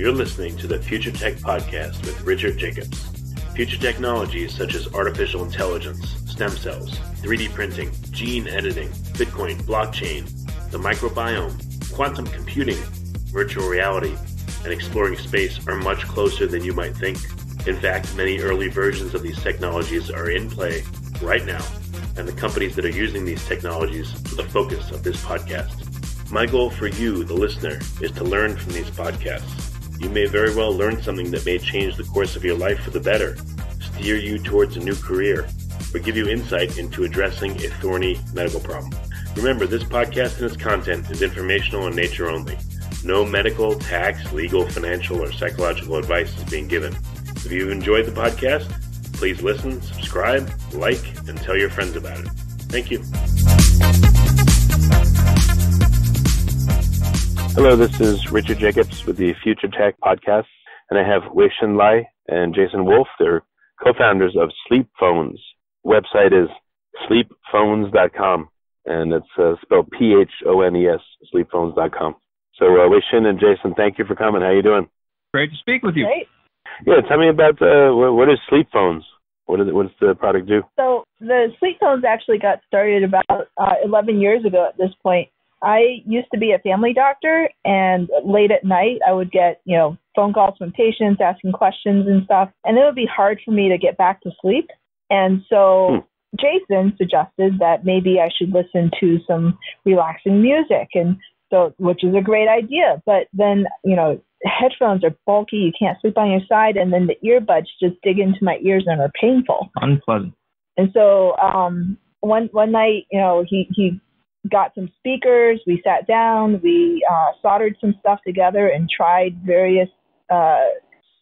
You're listening to the Future Tech Podcast with Richard Jacobs. Future technologies such as artificial intelligence, stem cells, 3D printing, gene editing, Bitcoin, blockchain, the microbiome, quantum computing, virtual reality, and exploring space are much closer than you might think. In fact, many early versions of these technologies are in play right now, and the companies that are using these technologies are the focus of this podcast. My goal for you, the listener, is to learn from these podcasts. You may very well learn something that may change the course of your life for the better, steer you towards a new career, or give you insight into addressing a thorny medical problem. Remember, this podcast and its content is informational in nature only. No medical, tax, legal, financial, or psychological advice is being given. If you've enjoyed the podcast, please listen, subscribe, like, and tell your friends about it. Thank you. Hello, this is Richard Jacobs with the Future Tech Podcast, and I have Wei Shin Lai and Jason Wolfe. They're co-founders of Sleep Phones. Website is sleepphones.com, and it's uh, spelled P-H-O-N-E-S, sleepphones.com. So, uh, Wei Shin and Jason, thank you for coming. How are you doing? Great to speak with you. Great. Yeah, tell me about uh, what, what is Sleep Phones? What, is it, what does the product do? So the Sleep Phones actually got started about uh, 11 years ago at this point. I used to be a family doctor, and late at night, I would get, you know, phone calls from patients asking questions and stuff, and it would be hard for me to get back to sleep. And so hmm. Jason suggested that maybe I should listen to some relaxing music, and so which is a great idea. But then, you know, headphones are bulky; you can't sleep on your side, and then the earbuds just dig into my ears and are painful, unpleasant. And so um, one one night, you know, he he got some speakers. We sat down. We uh, soldered some stuff together and tried various uh,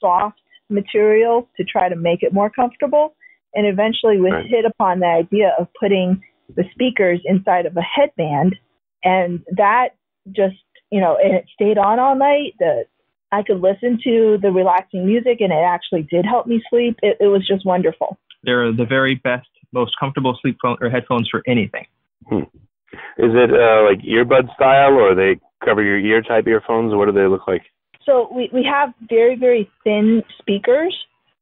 soft materials to try to make it more comfortable. And eventually, we right. hit upon the idea of putting the speakers inside of a headband, and that just you know, and it stayed on all night. The I could listen to the relaxing music, and it actually did help me sleep. It, it was just wonderful. They're the very best, most comfortable sleep phone or headphones for anything. Hmm. Is it uh, like earbud style, or they cover your ear type earphones? What do they look like? So we we have very very thin speakers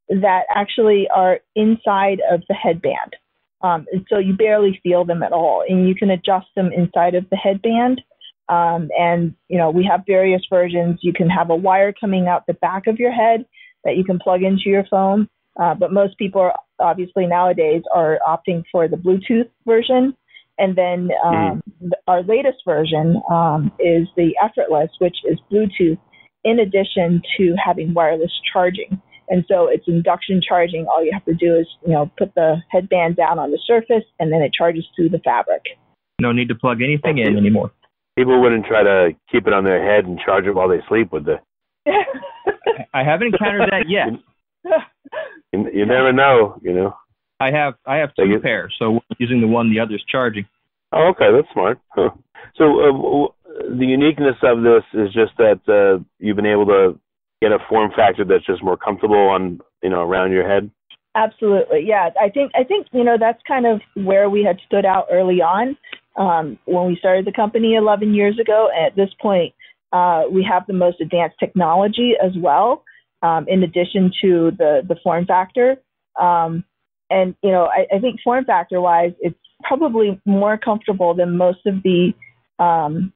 that actually are inside of the headband, um, and so you barely feel them at all, and you can adjust them inside of the headband. Um, and you know we have various versions. You can have a wire coming out the back of your head that you can plug into your phone, uh, but most people are obviously nowadays are opting for the Bluetooth version and then um, mm. our latest version um, is the Effortless, which is Bluetooth in addition to having wireless charging. And so it's induction charging. All you have to do is, you know, put the headband down on the surface and then it charges through the fabric. No need to plug anything in anymore. People wouldn't try to keep it on their head and charge it while they sleep, would they? I haven't encountered that yet. You, you never know, you know. I have I have two pairs, so using the one, the other's charging. Oh, okay, that's smart. Huh. So uh, the uniqueness of this is just that uh, you've been able to get a form factor that's just more comfortable on you know around your head. Absolutely, yeah. I think I think you know that's kind of where we had stood out early on um, when we started the company 11 years ago. At this point, uh, we have the most advanced technology as well, um, in addition to the the form factor. Um, and you know, I, I think form factor wise, it's probably more comfortable than most of the um,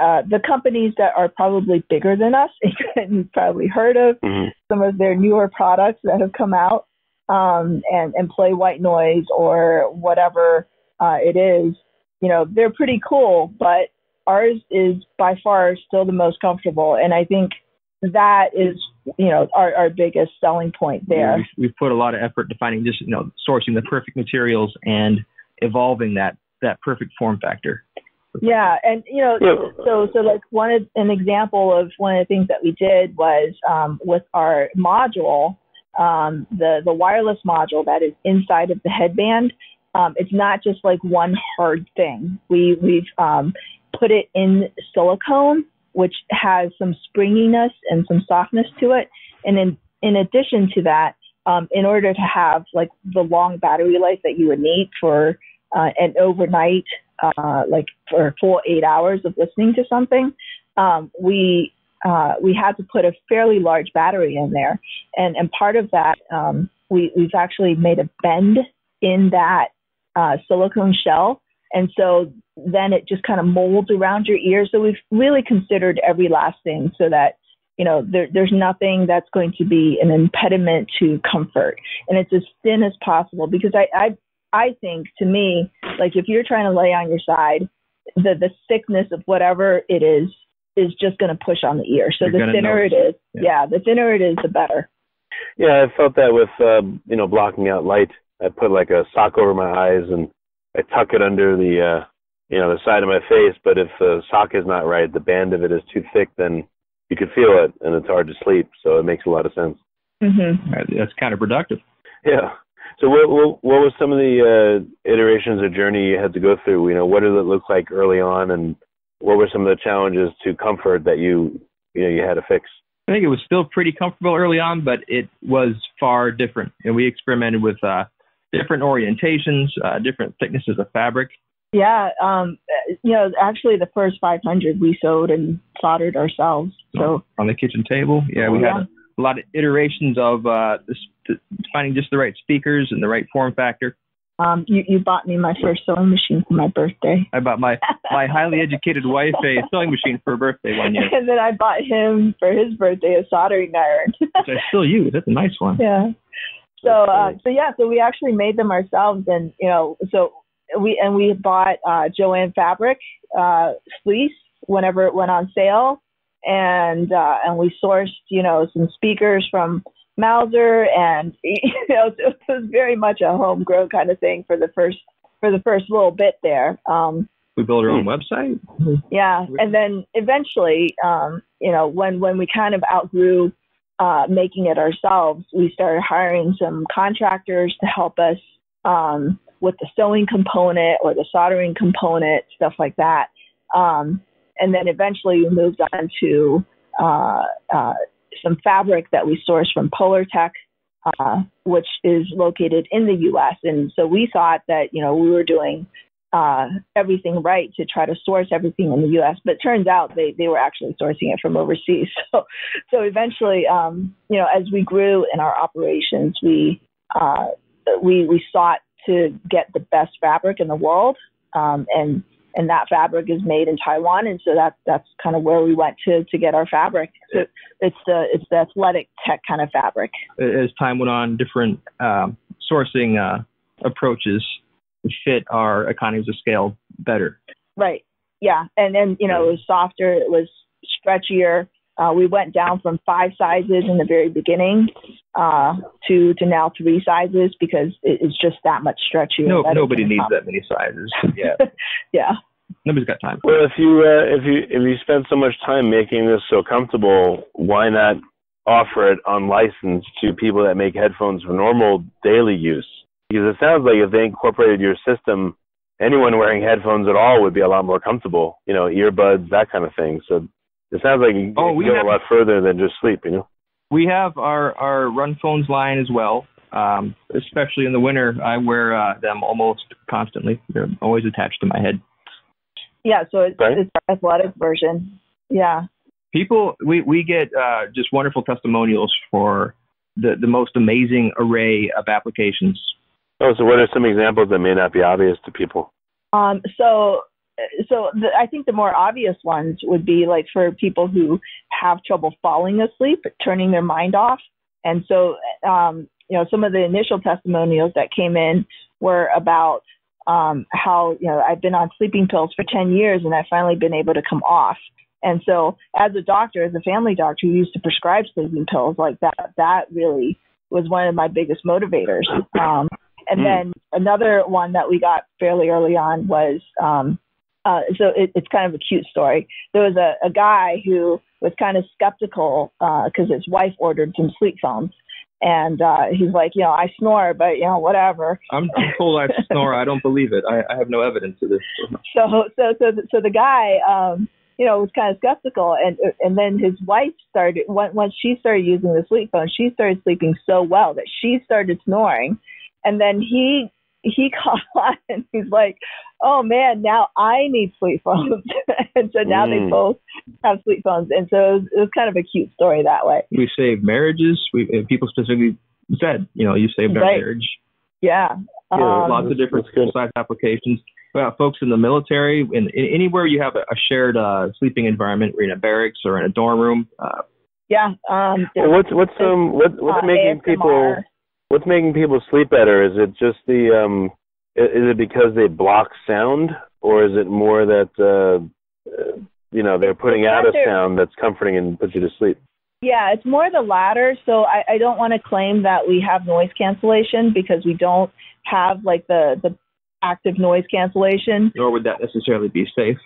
uh, the companies that are probably bigger than us. you've probably heard of mm-hmm. some of their newer products that have come out um, and and play white noise or whatever uh, it is. You know, they're pretty cool, but ours is by far still the most comfortable, and I think that is you know our, our biggest selling point there. We've, we've put a lot of effort to finding just you know sourcing the perfect materials and evolving that that perfect form factor. Yeah, and you know, so so like one of, an example of one of the things that we did was um, with our module, um, the the wireless module that is inside of the headband. Um, it's not just like one hard thing. We we've um, put it in silicone which has some springiness and some softness to it. And in, in addition to that, um, in order to have like the long battery life that you would need for uh, an overnight, uh, like for full eight hours of listening to something, um, we uh, we had to put a fairly large battery in there, and and part of that um, we we've actually made a bend in that uh, silicone shell, and so then it just kind of molds around your ear. So we've really considered every last thing so that you know there, there's nothing that's going to be an impediment to comfort, and it's as thin as possible because I I I think to me like if you're trying to lay on your side, the the thickness of whatever it is is just going to push on the ear. So You're the thinner it is, yeah. yeah, the thinner it is, the better. Yeah, I felt that with um, you know blocking out light. I put like a sock over my eyes and I tuck it under the uh, you know the side of my face. But if the sock is not right, the band of it is too thick, then you can feel it and it's hard to sleep. So it makes a lot of sense. Mm-hmm. That's counterproductive. Yeah. So what, what what was some of the uh, iterations or journey you had to go through? You know, what did it look like early on, and what were some of the challenges to comfort that you you know you had to fix? I think it was still pretty comfortable early on, but it was far different, and we experimented with uh, different orientations, uh, different thicknesses of fabric. Yeah, um, you know, actually, the first 500 we sewed and soldered ourselves. So on the kitchen table, yeah, we yeah. had a, a, lot of iterations of uh, this, finding just the right speakers and the right form factor. Um, you, you bought me my first sewing machine for my birthday. I bought my my highly educated wife a sewing machine for her birthday one year. And then I bought him for his birthday a soldering iron. Which I still use. That's a nice one. Yeah. So uh, so yeah, so we actually made them ourselves, and you know, so we and we bought uh, Jo-Ann fabric uh, fleece whenever it went on sale, and uh, and we sourced you know some speakers from Mouser, and you know, it was very much a homegrown kind of thing for the first for the first little bit there. Um, we built our own website. Yeah, and then eventually, um, you know, when when we kind of outgrew uh, making it ourselves, we started hiring some contractors to help us um, with the sewing component or the soldering component, stuff like that. Um, and then eventually we moved on to uh, uh, some fabric that we source from Polartec, uh, which is located in the U.S. And so we thought that you know we were doing uh, everything right to try to source everything in the U.S. But it turns out they they were actually sourcing it from overseas. So so eventually, um, you know, as we grew in our operations, we uh, we we sought to get the best fabric in the world, um, and and that fabric is made in Taiwan, and so that's that's kind of where we went to to get our fabric. So it's the it's the athletic tech kind of fabric. As time went on, different um, sourcing uh, approaches fit our economies of scale better. Right. Yeah, and then you know it was softer, it was stretchier. Uh, we went down from five sizes in the very beginning uh, to to now three sizes because it's just that much stretchier. No, nobody needs that many sizes. Yeah. yeah nobody's got time. Well, if you uh, if you if you spend so much time making this so comfortable, why not offer it on license to people that make headphones for normal daily use? Because it sounds like if they incorporated your system, anyone wearing headphones at all would be a lot more comfortable. You know, earbuds, that kind of thing. So it sounds like you, oh, go have, a lot further than just sleep. You know. We have our our Run Phones line as well. Um, especially in the winter, I wear uh, them almost constantly. They're always attached to my head. Yeah, so it's, right. it's our athletic version. Yeah. People, we we get uh, just wonderful testimonials for the the most amazing array of applications. Oh, so what are some examples that may not be obvious to people? Um, so so the, I think the more obvious ones would be like for people who have trouble falling asleep, turning their mind off. And so, um, you know, some of the initial testimonials that came in were about um, how you know I've been on sleeping pills for 10 years and I've finally been able to come off. And so, as a doctor, as a family doctor who used to prescribe sleeping pills like that, that really was one of my biggest motivators. Um, and mm. then another one that we got fairly early on was um, uh, so it, it's kind of a cute story. There was a, a guy who was kind of skeptical because uh, his wife ordered some sleep phones, and uh, he's like, you know, I snore, but you know, whatever. I'm, I'm told I snore. I don't believe it. I, I have no evidence of this. So, so, so, so the guy, um, you know, was kind of skeptical, and and then his wife started once she started using the sleep phone, she started sleeping so well that she started snoring, and then he he called and he's like, "Oh man, now I need sleep phones," and so now Mm. they both have sleep phones, and so it was, it was kind of a cute story that way. We saved marriages. We people specifically said, you know, you saved our Right. marriage. Yeah, Yeah, um, Lots of different that's good. size applications. Uh, folks in the military, in, in anywhere you have a, a shared uh, sleeping environment, or in a barracks or in a dorm room. Uh, yeah. Um, Well, what's what's um what what's uh, making ASMR. people what's making people sleep better? Is it just the um is it because they block sound or is it more that uh, uh you know they're putting out a sound that's comforting and puts you to sleep? Yeah, it's more the latter. So I, I don't want to claim that we have noise cancellation because we don't have like the the active noise cancellation. nor would that necessarily be safe.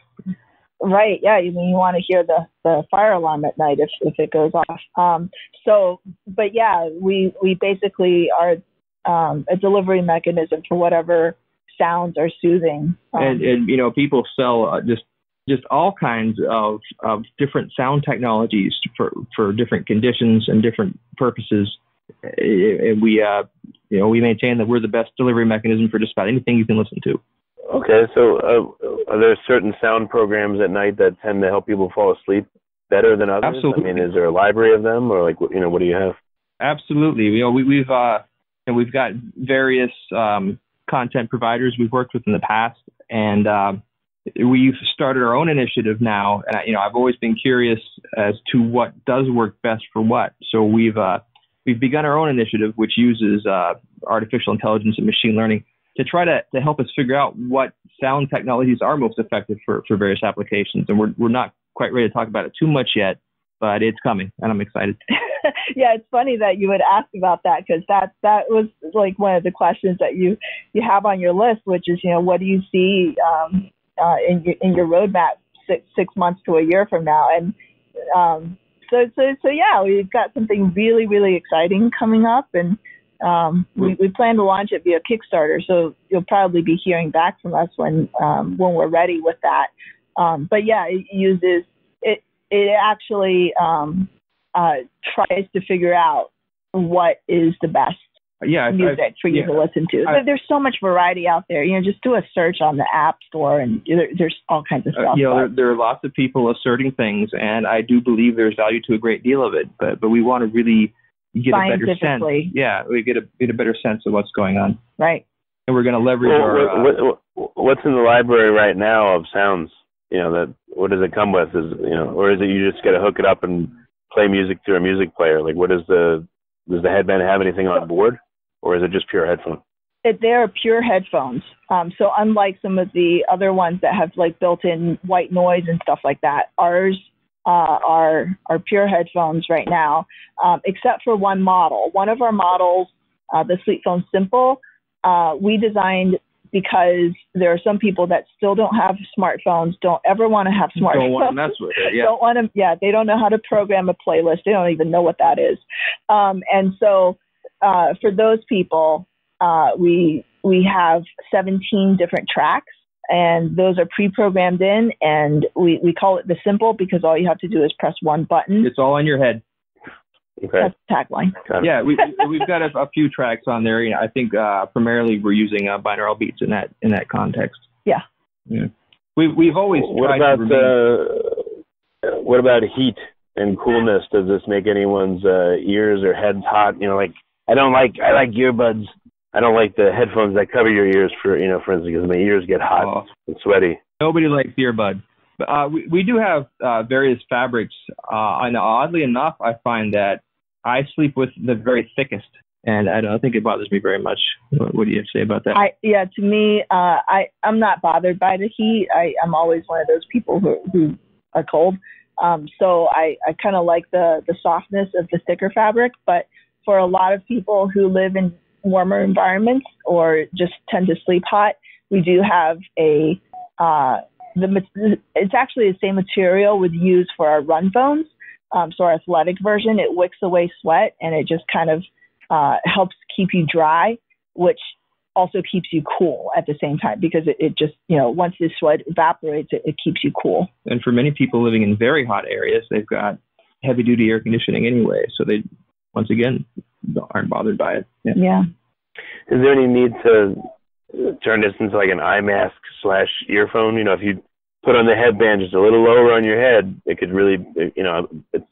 Right. Yeah. You mean you want to hear the the fire alarm at night if if it goes off. Um. So, but yeah, we we basically are um, a delivery mechanism for whatever sounds are soothing. Um, and and you know people sell uh, just just all kinds of of different sound technologies for for different conditions and different purposes and we uh you know we maintain that we're the best delivery mechanism for just about anything you can listen to Okay, so uh, are there certain sound programs at night that tend to help people fall asleep better than others? Absolutely. I mean, is there a library of them, or like what- you know, what do you have? absolutely you know we, we've uh and we've got various um content providers we've worked with in the past and um we've started our own initiative now and I, you know i've always been curious as to what does work best for what so we've uh we've begun our own initiative which uses uh artificial intelligence and machine learning to try to, to help us figure out what sound technologies are most effective for, for various applications. And we're we're not quite ready to talk about it too much yet but it's coming and i'm excited. Yeah, it's funny that you would ask about that because that that was like one of the questions that you you have on your list, which is you know what do you see um, uh, in your in your roadmap six six months to a year from now, and um, so so so yeah, we've got something really really exciting coming up, and um, we we plan to launch it via Kickstarter, so you'll probably be hearing back from us when um, when we're ready with that. Um, but yeah, it uses it it actually um, uh, tries to figure out what is the best yeah I- I- music for you yeah. to listen to. I- There's so much variety out there. You know, just do a search on the App Store, and there, there's all kinds of Uh, stuff. you know, there, there are lots of people asserting things, and I do believe there's value to a great deal of it. But but we want to really get a better sense. Yeah, we get a get a better sense of what's going on, right. and we're going to leverage Well, our. Uh, what, what, what's in the library right now of sounds? You know, that what does it come with? Is you know, or is it you just got to hook it up and play music through a music player? Like, what is the does the headband have anything on board, or is it just pure headphone? It, they're pure headphones. Um, so unlike some of the other ones that have like built-in white noise and stuff like that, ours uh, are are pure headphones right now, um, except for one model. One of our models, uh, the Sleep Phone Simple, uh, we designed because there are some people that still don't have smartphones, don't ever want to have smartphones. don't want to mess with it. Yeah. don't want to yeah they don't know how to program a playlist they don't even know what that is um, and so uh, for those people uh, we we have 17 different tracks and those are pre-programmed in and we, we call it the simple because all you have to do is press one button It's all in your head. Okay, that's the tagline got. Yeah, we we've got a, a few tracks on there. You know, I think uh, primarily we're using uh, binaural beats in that in that context. Yeah. Yeah. We've we've always What tried about to remain, uh, what about heat and coolness? Does this make anyone's uh, ears or heads hot? You know, like I don't like I like earbuds. I don't like the headphones that cover your ears for you know, for instance, because my ears get hot Oh. and sweaty. Nobody likes earbud. But uh, we, we do have uh, various fabrics, uh, and oddly enough, I find that I sleep with the very thickest, and I don't think it bothers me very much. What, what do you have to say about that? I yeah, to me, uh, I I'm not bothered by the heat. I I'm always one of those people who who are cold. Um, so I I kind of like the the softness of the thicker fabric. But for a lot of people who live in warmer environments or just tend to sleep hot, we do have a uh, the it's actually the same material we use for our run phones. Um, so our athletic version, it wicks away sweat and it just kind of uh, helps keep you dry, which also keeps you cool at the same time because it, it just, you know, once the sweat evaporates, it, it keeps you cool. and for many people living in very hot areas, they've got heavy duty air conditioning anyway, so they once again aren't bothered by it. Yeah. Yeah. Is there any need to turn this into like an eye mask slash earphone? You know, if you put on the headband just a little lower on your head, it could really, you know, it's,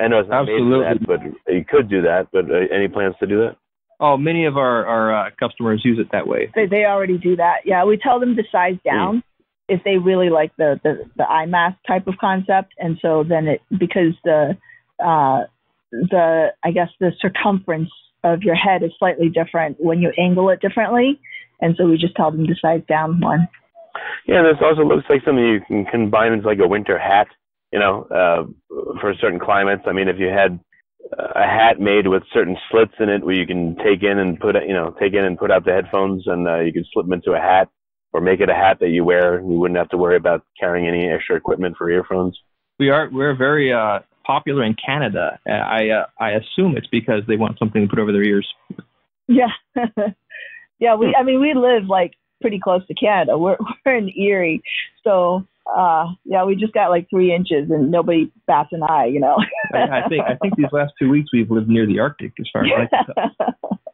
I know it's not Absolutely. made for that, but you could do that. But uh, any plans to do that? Oh, many of our our uh, customers use it that way. They they already do that. Yeah, we tell them to size down if they really like the the the eye mask type of concept, and so then it because the uh the I guess the circumference of your head is slightly different when you angle it differently, and so we just tell them to size down one. Yeah, this also looks like something you can combine into like a winter hat. You know, uh, for certain climates. I mean, if you had a hat made with certain slits in it where you can take in and put, it, you know, take in and put out the headphones, and uh, you can slip them into a hat, or make it a hat that you wear. You wouldn't have to worry about carrying any extra equipment for earphones. We are we're very uh, popular in Canada. Uh, I uh, I assume it's because they want something to put over their ears. Yeah, yeah. We I mean we live like pretty close to Canada. We're we're in Erie, so uh yeah, we just got like three inches and nobody bats an eye, you know. I, I think I think these last two weeks we've lived near the Arctic as far as I can tell.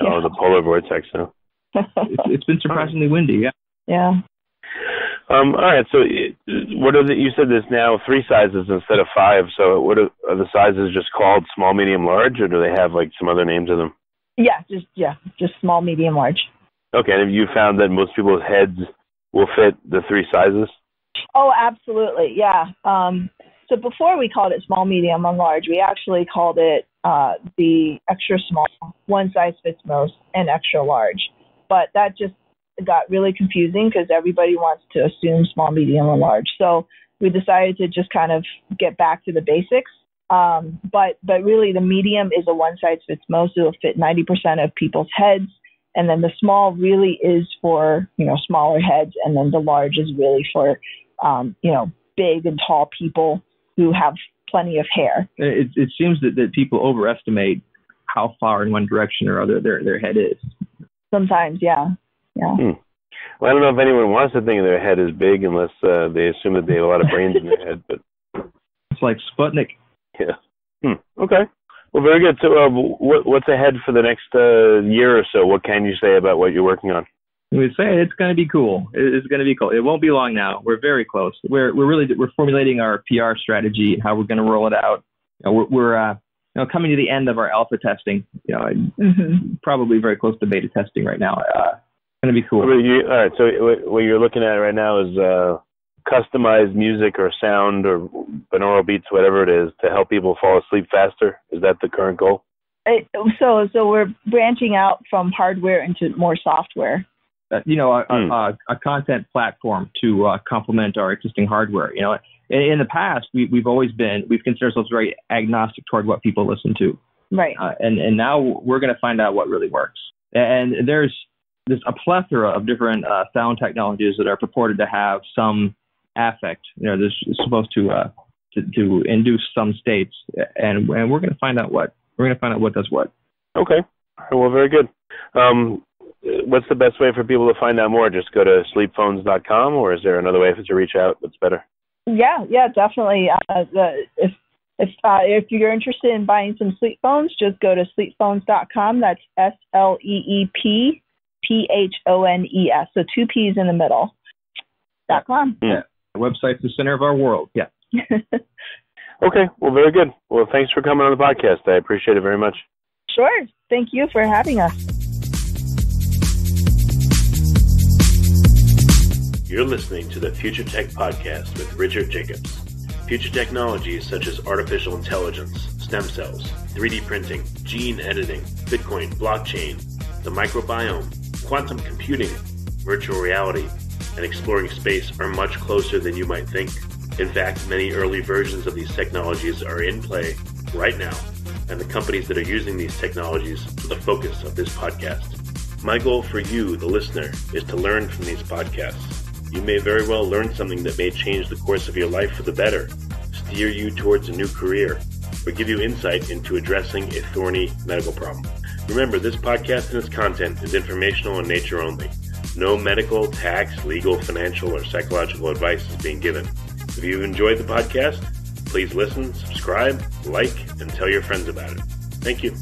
Oh, the polar vortex. Now. It's, it's been surprisingly windy. Yeah. yeah. Um, all right. So, it- what are the? You said there's now three sizes instead of five. So, what are, are the sizes just called small, medium, large, or do they have like some other names of them? Yeah, just yeah, just small, medium, large. Okay. And have you found that most people's heads will fit the three sizes? Oh, absolutely. Yeah. Um, so before we called it small, medium, and large, we actually called it uh, the extra small, one size fits most, and extra large. But that just got really confusing because everybody wants to assume small, medium, and large. So we decided to just kind of get back to the basics. Um, but but really, the medium is a one size fits most. It'll fit 90% of people's heads and then the small really is for you know smaller heads and then the large is really for um, you know big and tall people who have plenty of hair It it seems that, that people overestimate how far in one direction or other their their head is. sometimes yeah yeah Well, I don't know if anyone wants to think their head is big unless uh, they assume that they have a lot of brains in their head. But It's like Sputnik. yeah. Hmm. Okay. Well, very good. So, uh, what, what's ahead for the next uh, year or so? What can you say about what you're working on? We say it's going to be cool. It's going to be cool. It won't be long now. We're very close. We're we're really we're formulating our PR strategy and how we're going to roll it out. You know, we're we're uh, you know coming to the end of our alpha testing. You know, and hmm probably very close to beta testing right now. Uh, it's going to be cool. You, all right. So, what- what you're looking at right now is uh, customized music or sound or binaural beats, whatever it is, to help people fall asleep faster. Is that the current goal? it, so so we're branching out from hardware into more software uh, you know, a, Hmm. a, a content platform to uh, complement our existing hardware. You know, in, in the past, we, we've always been, we've considered ourselves very agnostic toward what people listen to. right Uh, and, and now we're going to find out what really works. And there's, there's a plethora of different uh, sound technologies that are purported to have some affect. You know, this is supposed to, uh, to, to induce some states. And, and we're going to find out what. We're going to find out what does what. Okay. Well, very good. Um, what's the best way for people to find out more? Just go to sleepphones.com, or is there another way for to reach out that's better? yeah yeah definitely uh, the, if if uh, if you're interested in buying some sleep phones just go to sleepphones.com that's s l e e p p h o n e s so two p's in the middle dot com The website's the center of our world. Yeah. Okay. Well, very good. Well, thanks for coming on the podcast. I appreciate it very much. Sure. Thank you for having us. You're listening to the Future Tech Podcast with Richard Jacobs. Future technologies such as artificial intelligence, stem cells, 3D printing, gene editing, Bitcoin, blockchain, the microbiome, quantum computing, virtual reality, and exploring space are much closer than you might think. In fact, many early versions of these technologies are in play right now, and the companies that are using these technologies are the focus of this podcast. My goal for you, the listener, is to learn from these podcasts. You may very well learn something that may change the course of your life for the better, steer you towards a new career, or give you insight into addressing a thorny medical problem. Remember, this podcast and its content is informational in nature only. No medical, tax, legal, financial, or psychological advice is being given. If you've enjoyed the podcast, please listen, subscribe, like, and tell your friends about it. Thank you.